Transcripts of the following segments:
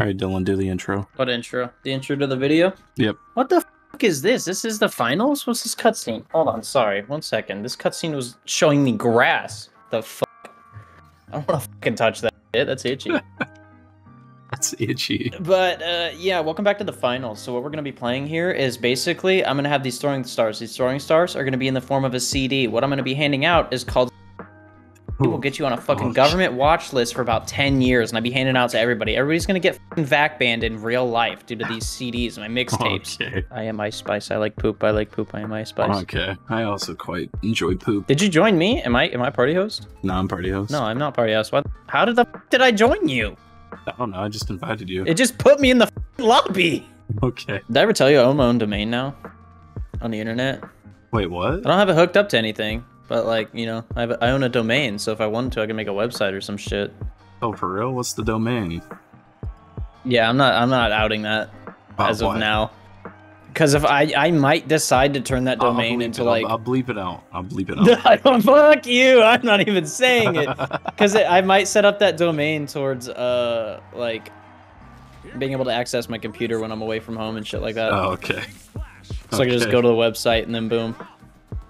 All right, Dylan, do the intro. What intro? The intro to the video? Yep. What the fuck is this? This is the finals? What's this cutscene? Hold on, sorry. One second. This cutscene was showing me grass. The fuck? I don't want to fucking touch that shit. That's itchy. That's itchy. but, uh, yeah, welcome back to the finals. So what we're going to be playing here is basically, I'm going to have these throwing stars. These throwing stars are going to be in the form of a CD. What I'm going to be handing out is called will get you on a oh, fucking Oh, government watch list for about 10 years, and I'd be handing out to everybody. Everybody's gonna get fucking vac banned in real life due to these CDs, and my mixtapes. Okay. I am Ice Spice. I like poop. I like poop. I am Ice Spice. Okay. I also quite enjoy poop. Did you join me? Am I am I party host? No, I'm party host. No, I'm not party host. What? How did the f- did I join you? I don't know. I just invited you. It just put me in the f- lobby. Okay. Did I ever tell you I own my own domain now on the internet? Wait, what? I don't have it hooked up to anything, but like you know, I I own a domain, so if I wanted to, I could make a website or some shit. Oh, for real? What's the domain? Yeah, I'm not I'm not outing that. Oh, as of now. Because if I I might decide to turn that domain into it. like I'll, I'll bleep it out. I'll bleep it out. I don't fuck you. I'm not even saying it because I might set up that domain towards uh like being able to access my computer when I'm away from home and shit like that. oh, okay. so I can just go to the website and then boom.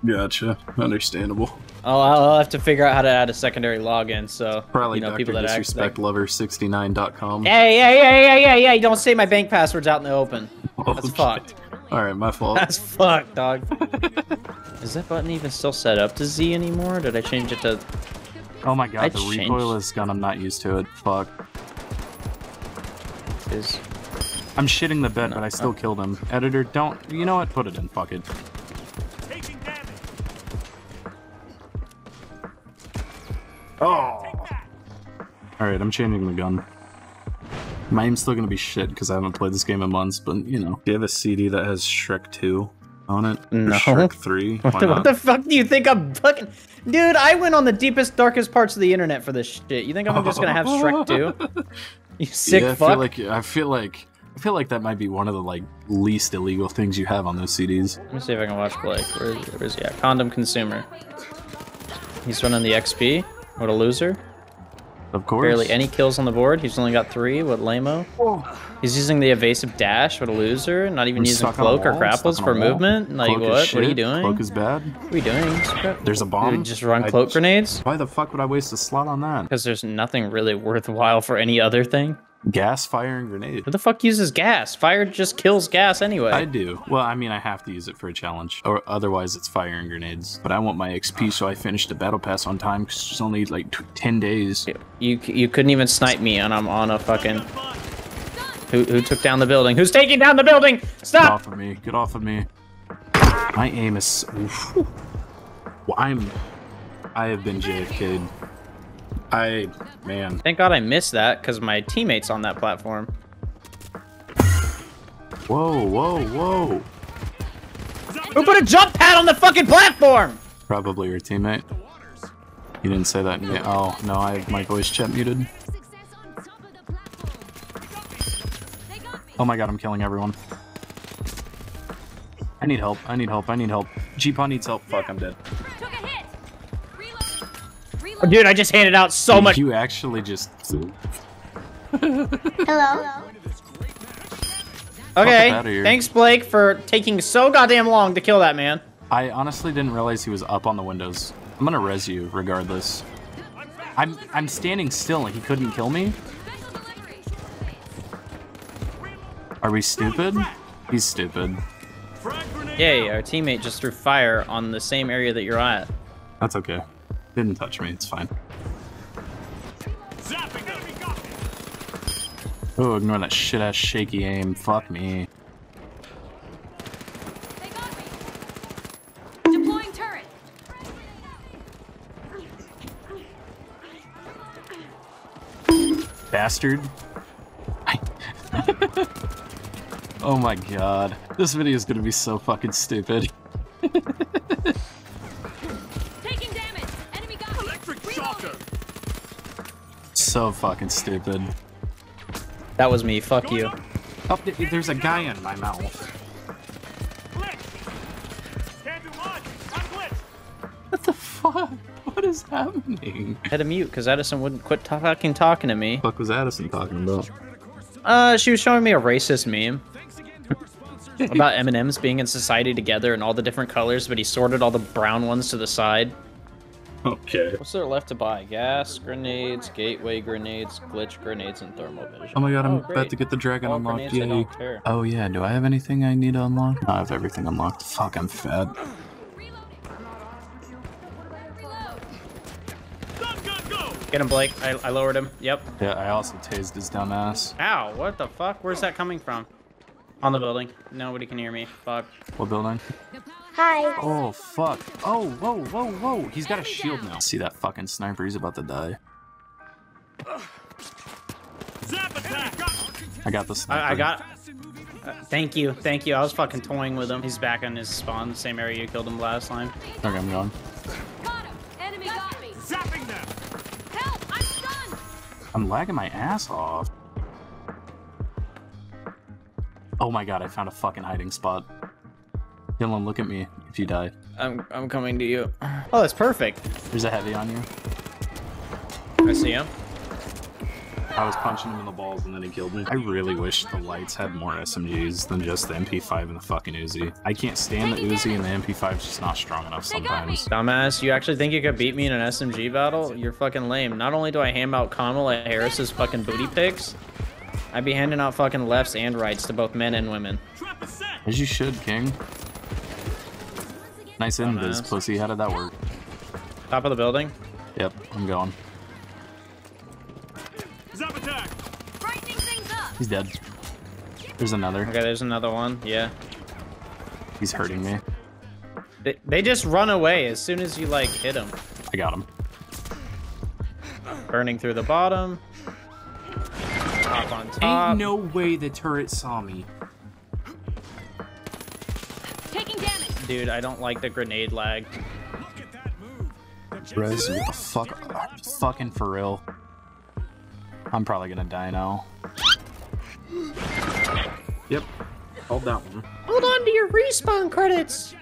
Gotcha. Understandable. I'll, I'll have to figure out how to add a secondary login. So Probably you know Dr. people that act like, DisrespectLover69.com. Hey, hey, hey, hey, hey, hey! Don't say my bank password's out in the open. That's Okay. fucked. All right, my fault. That's fucked, dog. Is that button even still set up to Z anymore? Did I change it to? oh my god, I the changed- recoilless gun. I'm not used to it. Fuck. Is I'm shitting the bed, but I still killed him. Editor, don't. You know what? Put it in. Fuck it. Oh. All right, I'm changing the gun. My aim's still gonna be shit because I haven't played this game in months. But you know, do you have a CD that has Shrek 2 on it? Or No. Shrek 3. Why what the fuck do you think I'm fucking? Dude, I went on the deepest, darkest parts of the internet for this shit. You think I'm just gonna have Shrek 2? You sick yeah, I fuck. feel like I feel like I feel like that might be one of the like least illegal things you have on those CDs. Let me see if I can watch Blake. Where is, where is he at? Condom consumer. He's running the XP. What a loser. Of course. Barely any kills on the board. He's only got three. What lameo? Oh. He's using the evasive dash. What a loser. Not even using stuck on a cloak or grapples for movement. Like Cloak what? What are you doing? Cloak is bad. What are you doing? There's a bomb. Dude, just run I- cloak grenades? Why the fuck would I waste a slot on that? Because there's nothing really worthwhile for any other thing. Gas, fire, and grenade. Who the fuck uses gas? Fire just kills gas anyway. I do. Well, I mean, I have to use it for a challenge, or otherwise it's fire and grenades. But I want my XP, so I finished the battle pass on time because it's only like t- ten days. You you couldn't even snipe me, and I'm on a fucking. Who who took down the building? Who's taking down the building? Stop! Get off of me! Get off of me! My aim is. Oof. Well, I'm. I have been JFK'd. I man. Thank God I missed that because my teammates on that platform. Whoa, whoa, whoa! Who put a jump pad on the fucking platform? Probably your teammate. You didn't say that. In oh no, I have my voice chat muted. Oh my god, I'm killing everyone. I need help. I need help. I need help. Jeepaw needs help. Fuck, I'm dead. Dude, I just handed out so much. You actually just. Hello. Okay, thanks Blake for taking so goddamn long to kill that man. I honestly didn't realize he was up on the windows. I'm gonna res you regardless. I'm I'm standing still and he couldn't kill me. Are we stupid? He's stupid. Yay, our teammate just threw fire on the same area that you're at. That's okay. Didn't touch me. It's fine. Oh, ignore that shit ass shaky aim. Fuck me. They got me. Deploying turret. Bastard. oh my god. This video is gonna be so fucking stupid. So fucking stupid. That was me. Fuck you. Oh, th- there's a guy in my mouth. What the fuck? What is happening? I had to mute because Edison wouldn't quit ta- fucking talking to me. fuck was Addison talking about? Uh, she was showing me a racist meme about M&Ms being in society together and all the different colors, but he sorted all the brown ones to the side. Okay. What's there left to buy? Gas, grenades, gateway grenades, glitch grenades, and thermal vision. Oh my god, I'm oh, about to get the dragon All unlocked. Yay. Oh yeah, do I have anything I need to unlock? No, I have everything unlocked. Fuck, I'm fat. Get him, Blake. I, I lowered him. Yep. Yeah, I also tased his dumb ass. Ow, what the fuck? Where's that coming from? On the building. Nobody can hear me. Fuck. What building? Hi. Oh, fuck. Oh, whoa, whoa, whoa. He's got a shield now. See that fucking sniper? He's about to die. I got the sniper. I, I got... Uh, thank you. Thank you. I was fucking toying with him. He's back in his spawn, the same area you killed him last time. Okay, I'm going. Got him. Enemy got me. Zapping them. Help! I'm stunned. I'm lagging my ass off. Oh my god, I found a fucking hiding spot. Dylan, look at me if you die. I'm, I'm coming to you. Oh, that's perfect. There's a heavy on you. I see him. I was punching him in the balls and then he killed me. I really wish the lights had more SMGs than just the MP5 and the fucking Uzi. I can't stand the Uzi and the MP5's just not strong enough They got me. sometimes. Dumbass, you actually think you could beat me in an SMG battle? You're fucking lame. Not only do I hand out Kamala Harris's fucking booty pics, I'd be handing out fucking lefts and rights to both men and women. As you should, King. Nice in this pussy. How did that work? Top of the building. Yep, I'm going. Brightening things up. He's dead. There's another. Okay, there's another one. Yeah. He's hurting me. They, they just run away as soon as you, like, hit them. I got him. Burning through the bottom. Top on top. Ain't no way the turret saw me. Taking damage. Dude, I don't like the grenade lag. Rez, what the fuck? Fucking for real. I'm probably gonna die now. Yep. Hold that one. Hold on to your respawn credits.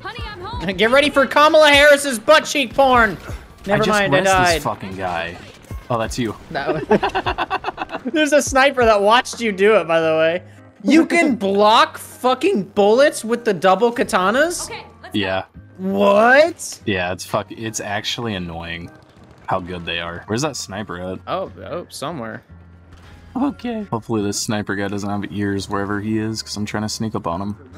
Honey, Get ready for Kamala Harris's butt cheek porn. Never I just mind, I rezzed died. this fucking guy. Oh, that's you. There's a sniper that watched you do it, by the way. You can block fucking bullets with the double katanas? Okay, let's Yeah. What? Yeah, it's fuck. It's actually annoying how good they are. Where's that sniper at? Oh, oh, somewhere. Okay. Hopefully this sniper guy doesn't have ears wherever he is, because I'm trying to sneak up on him.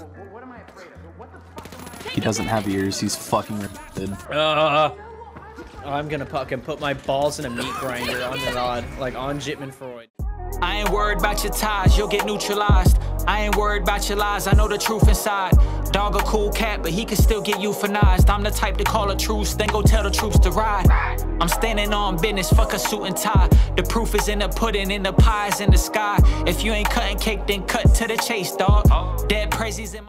He doesn't have ears. He's fucking retarded. Uh, I'm gonna fucking put my balls in a meat grinder on the rod, like on Jitman Freud. I ain't worried about your ties, you'll get neutralized. I ain't worried about your lies, I know the truth inside. Dog a cool cat, but he can still get euthanized. I'm the type to call a truce, then go tell the troops to ride. I'm standing on business, fuck a suit and tie. The proof is in the pudding, in the pies in the sky. If you ain't cutting cake, then cut to the chase, dog. Dead praise in my